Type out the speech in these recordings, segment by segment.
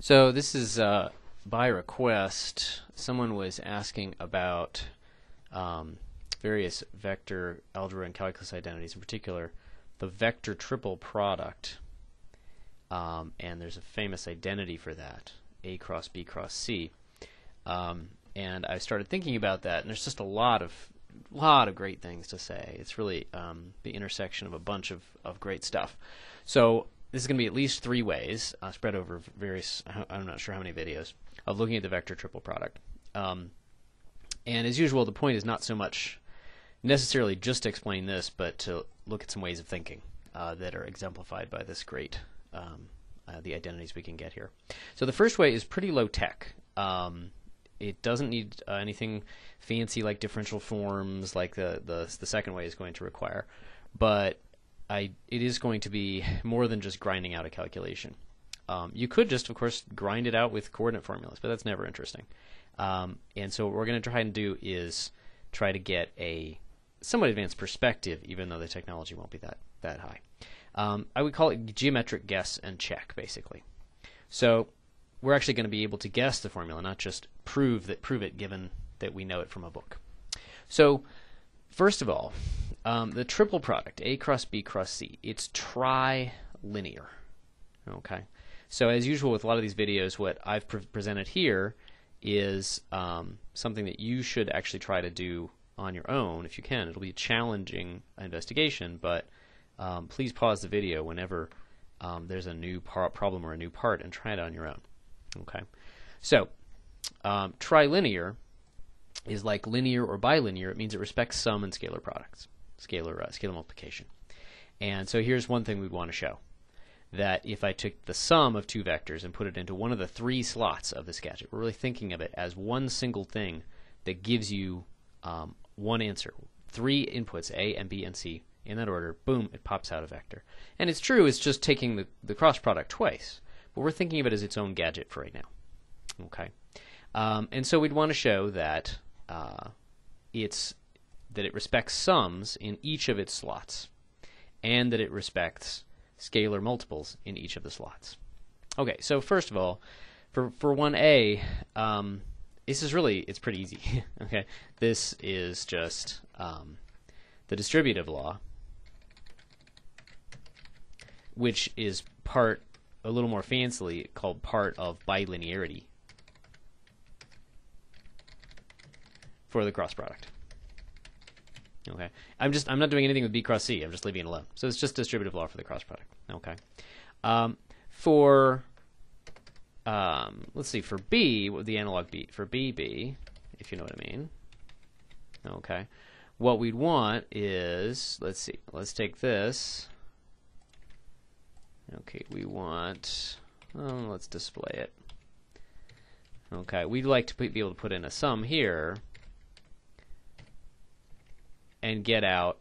So this is uh, by request. Someone was asking about um, various vector algebra and calculus identities, in particular the vector triple product. Um, and there's a famous identity for that, A cross B cross C. Um, and I started thinking about that, and there's just a lot of lot of great things to say. It's really um, the intersection of a bunch of, of great stuff. So this is going to be at least three ways uh, spread over various, I'm not sure how many videos, of looking at the vector triple product. Um, and as usual, the point is not so much necessarily just to explain this, but to look at some ways of thinking uh, that are exemplified by this great, um, uh, the identities we can get here. So the first way is pretty low tech. Um, it doesn't need uh, anything fancy like differential forms like the, the, the second way is going to require. But I it is going to be more than just grinding out a calculation. Um, you could just, of course, grind it out with coordinate formulas, but that's never interesting. Um, and so what we're going to try and do is try to get a somewhat advanced perspective, even though the technology won't be that that high. Um, I would call it geometric guess and check, basically. So we're actually going to be able to guess the formula, not just prove that prove it, given that we know it from a book. So first of all, um, the triple product, A cross B cross C, it's trilinear. Okay. So as usual with a lot of these videos, what I've pre presented here is um, something that you should actually try to do on your own if you can. It'll be a challenging investigation, but um, please pause the video whenever um, there's a new problem or a new part and try it on your own. Okay. So um, trilinear is like linear or bilinear. It means it respects sum and scalar products scalar uh, scalar multiplication. And so here's one thing we'd want to show that if I took the sum of two vectors and put it into one of the three slots of this gadget, we're really thinking of it as one single thing that gives you um, one answer. Three inputs, A and B and C, in that order, boom, it pops out a vector. And it's true, it's just taking the, the cross product twice, but we're thinking of it as its own gadget for right now. Okay, um, And so we'd want to show that uh, it's that it respects sums in each of its slots, and that it respects scalar multiples in each of the slots. Okay, so first of all, for for 1a, um, this is really it's pretty easy. okay, this is just um, the distributive law, which is part a little more fancily called part of bilinearity for the cross product. Okay, I'm just I'm not doing anything with B cross C. I'm just leaving it alone. So it's just distributive law for the cross product. Okay, um, for um, let's see for B, the analog B for BB, if you know what I mean. Okay, what we'd want is let's see, let's take this. Okay, we want. Oh, let's display it. Okay, we'd like to be able to put in a sum here and get out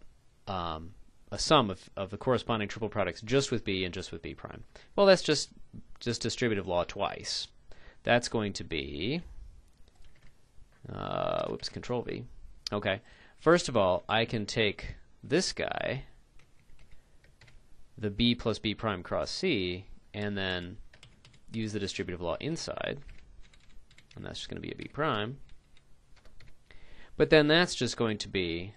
um, a sum of, of the corresponding triple products just with B and just with B prime. Well, that's just just distributive law twice. That's going to be uh, whoops, Control V. Okay. First of all, I can take this guy, the B plus B prime cross C, and then use the distributive law inside, and that's just going to be a B prime. But then that's just going to be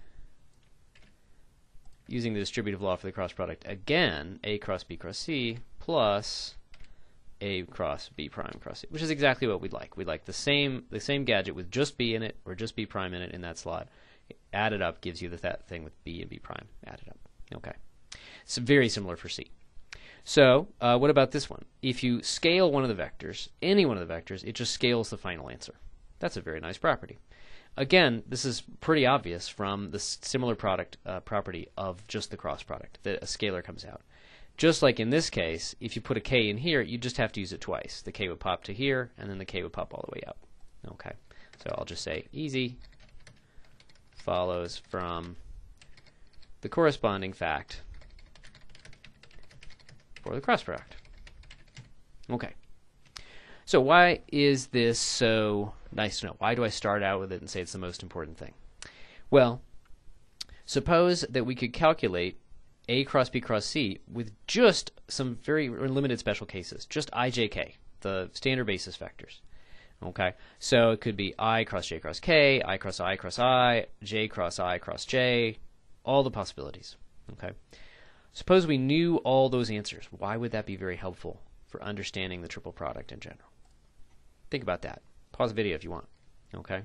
using the distributive law for the cross product again, A cross B cross C plus A cross B prime cross C, which is exactly what we'd like. We'd like the same the same gadget with just B in it or just B prime in it in that slot. Added up gives you the, that thing with B and B prime added up. Okay, it's very similar for C. So uh, what about this one? If you scale one of the vectors, any one of the vectors, it just scales the final answer. That's a very nice property. Again, this is pretty obvious from the similar product uh, property of just the cross product that a scalar comes out. Just like in this case, if you put a k in here, you just have to use it twice. The k would pop to here, and then the k would pop all the way up. Okay, so I'll just say easy follows from the corresponding fact for the cross product. Okay. So why is this so nice to know? Why do I start out with it and say it's the most important thing? Well, suppose that we could calculate A cross B cross C with just some very limited special cases, just IJK. the standard basis vectors. Okay, so it could be i cross j cross k, i cross i cross i, j cross i cross j, all the possibilities. Okay, suppose we knew all those answers. Why would that be very helpful for understanding the triple product in general? Think about that. Pause the video if you want. Okay.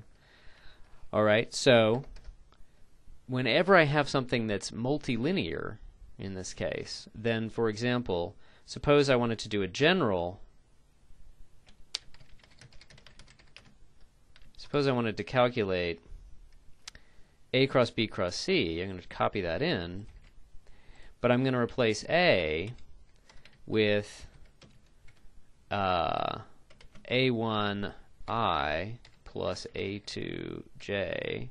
All right. So whenever I have something that's multilinear, in this case, then for example, suppose I wanted to do a general suppose I wanted to calculate A cross B cross C, I'm going to copy that in, but I'm going to replace A with uh, A1I plus A2J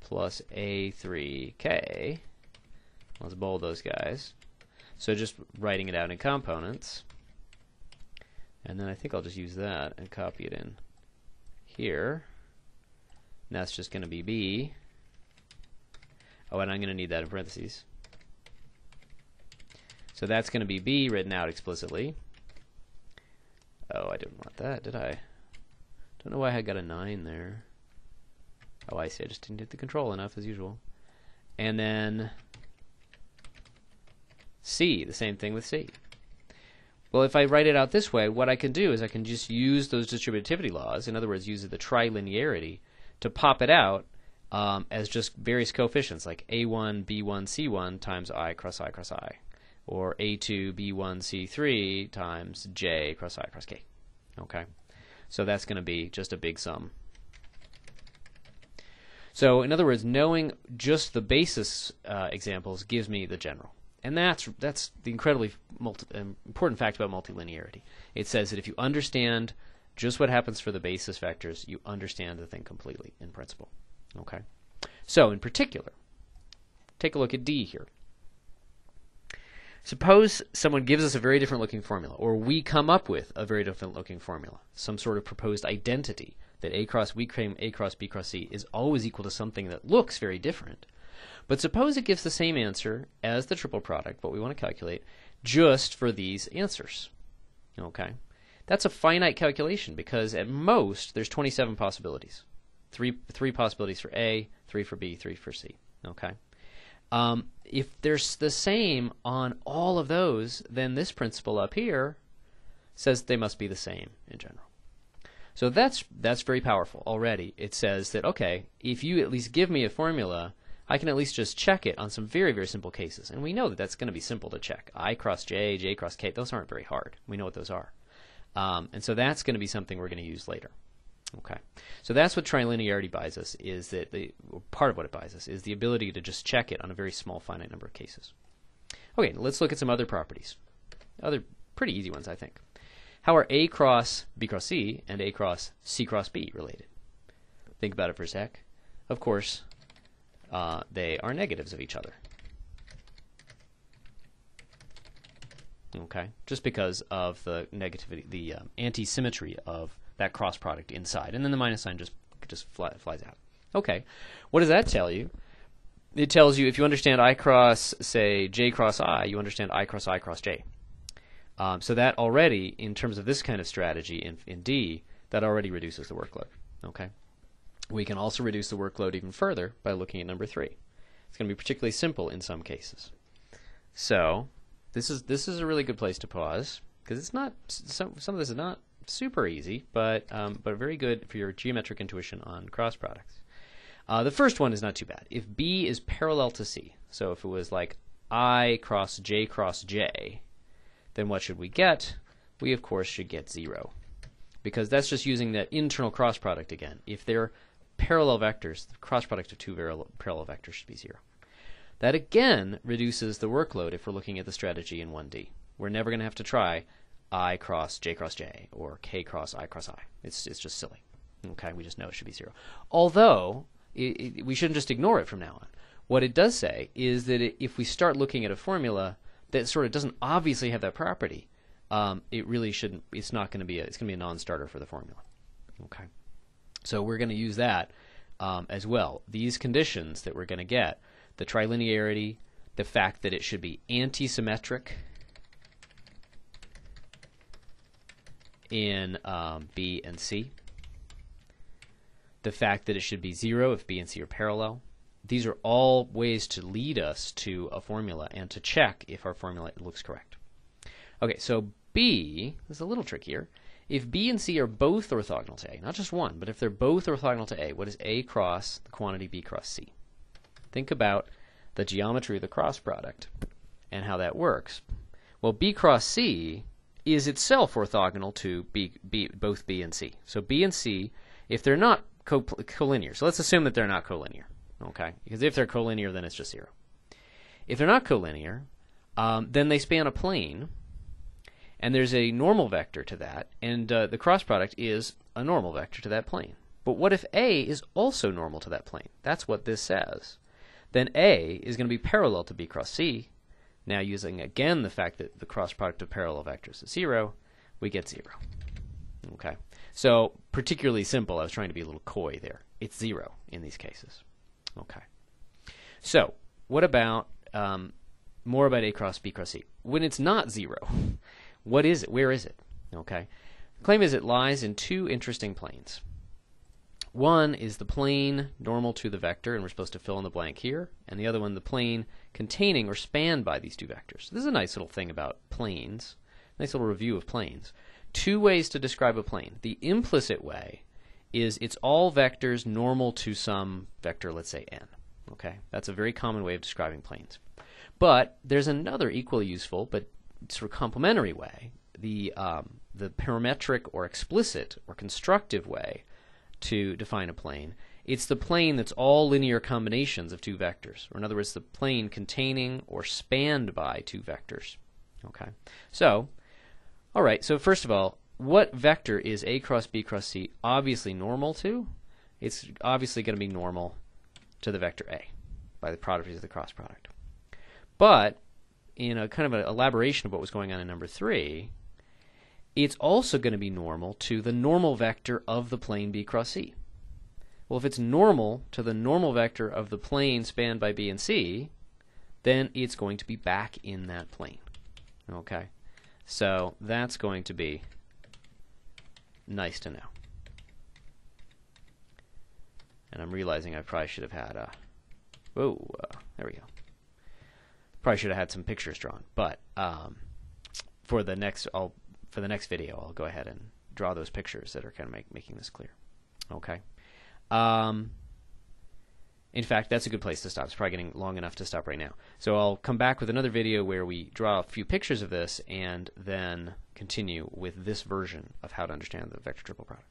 plus A3K. Let's bold those guys. So just writing it out in components. And then I think I'll just use that and copy it in here. And that's just going to be B. Oh, and I'm going to need that in parentheses. So that's going to be B written out explicitly. Oh, I didn't want that, did I? Don't know why I got a 9 there. Oh, I see. I just didn't hit the control enough, as usual. And then C, the same thing with C. Well, if I write it out this way, what I can do is I can just use those distributivity laws, in other words, use the trilinearity, to pop it out um, as just various coefficients, like a1, b1, c1 times i cross i cross i, or a2, b1, c3 times j cross i cross k. Okay, so that's going to be just a big sum. So, in other words, knowing just the basis uh, examples gives me the general. And that's that's the incredibly multi- um, important fact about multilinearity. It says that if you understand just what happens for the basis vectors, you understand the thing completely in principle. Okay. So in particular, take a look at D here. Suppose someone gives us a very different looking formula, or we come up with a very different looking formula, some sort of proposed identity that A cross we claim A cross B cross C is always equal to something that looks very different. But suppose it gives the same answer as the triple product, what we want to calculate, just for these answers. Okay? That's a finite calculation because at most there's 27 possibilities. Three, three possibilities for A, three for B, three for C. Okay? Um, if there's the same on all of those, then this principle up here says they must be the same in general. So that's that's very powerful already. It says that okay, if you at least give me a formula I can at least just check it on some very, very simple cases. And we know that that's going to be simple to check. I cross J, J cross K, those aren't very hard. We know what those are. Um, and so that's going to be something we're going to use later. Okay, so that's what trilinearity buys us. Is that the part of what it buys us is the ability to just check it on a very small finite number of cases. Okay, let's look at some other properties. Other pretty easy ones, I think. How are A cross B cross C and A cross C cross B related? Think about it for a sec. Of course, uh, they are negatives of each other. Okay, just because of the negativity, the um, anti-symmetry of that cross product inside, and then the minus sign just just fly, flies out. Okay, what does that tell you? It tells you if you understand I cross, say J cross I, you understand I cross I cross J. Um, so that already, in terms of this kind of strategy in, in D, that already reduces the workload. Okay. We can also reduce the workload even further by looking at number three. It's going to be particularly simple in some cases. So this is this is a really good place to pause because it's not some some of this is not super easy, but um, but very good for your geometric intuition on cross products. Uh, the first one is not too bad. If B is parallel to C, so if it was like I cross J cross J, then what should we get? We of course should get zero, because that's just using that internal cross product again. If they're parallel vectors, the cross product of two parallel vectors should be zero. That again reduces the workload if we're looking at the strategy in 1D. We're never going to have to try i cross j cross j or k cross i cross i. It's, it's just silly. Okay, we just know it should be zero. Although, it, it, we shouldn't just ignore it from now on. What it does say is that it, if we start looking at a formula that sort of doesn't obviously have that property, um, it really shouldn't. It's not going to be a. It's going to be a non-starter for the formula. Okay. So we're going to use that um, as well. These conditions that we're going to get, the trilinearity, the fact that it should be anti-symmetric, in um, B and C. The fact that it should be 0 if B and C are parallel. These are all ways to lead us to a formula and to check if our formula looks correct. Okay, so B is a little trickier. If B and C are both orthogonal to A, not just one, but if they're both orthogonal to A, what is A cross the quantity B cross C? Think about the geometry of the cross product and how that works. Well, B cross C is itself orthogonal to B, B, both B and C. So B and C, if they're not co- collinear, so let's assume that they're not collinear, okay? Because if they're collinear, then it's just zero. If they're not collinear, um, then they span a plane, and there's a normal vector to that, and uh, the cross product is a normal vector to that plane. But what if A is also normal to that plane? That's what this says. Then A is going to be parallel to B cross C. Now using again the fact that the cross product of parallel vectors is zero, we get zero. Okay. So particularly simple, I was trying to be a little coy there. It's zero in these cases. Okay. So what about um, more about A cross B cross C? When it's not zero, what is it? Where is it? Okay. Claim is it lies in two interesting planes. One is the plane normal to the vector, and we're supposed to fill in the blank here, and the other one the plane containing or spanned by these two vectors. This is a nice little thing about planes, nice little review of planes. Two ways to describe a plane. The implicit way is it's all vectors normal to some vector, let's say n. Okay, that's a very common way of describing planes. But there's another equally useful but sort of complementary way, the um, the parametric or explicit or constructive way to define a plane. It's the plane that's all linear combinations of two vectors, or in other words, the plane containing or spanned by two vectors. Okay, so all right. So first of all, what vector is a cross b cross c obviously normal to? It's obviously going to be normal to the vector a by the properties of the cross product. But in a kind of an elaboration of what was going on in number three, it's also going to be normal to the normal vector of the plane b cross c. Well, if it's normal to the normal vector of the plane spanned by b and c, then it's going to be back in that plane. Okay? So that's going to be nice to know. And I'm realizing I probably should have had a. Whoa, uh, there we go. Probably should have had some pictures drawn, but um, for the next, I'll for the next video, I'll go ahead and draw those pictures that are kind of make, making this clear. Okay. Um, in fact, that's a good place to stop. It's probably getting long enough to stop right now. So I'll come back with another video where we draw a few pictures of this and then continue with this version of how to understand the vector triple product.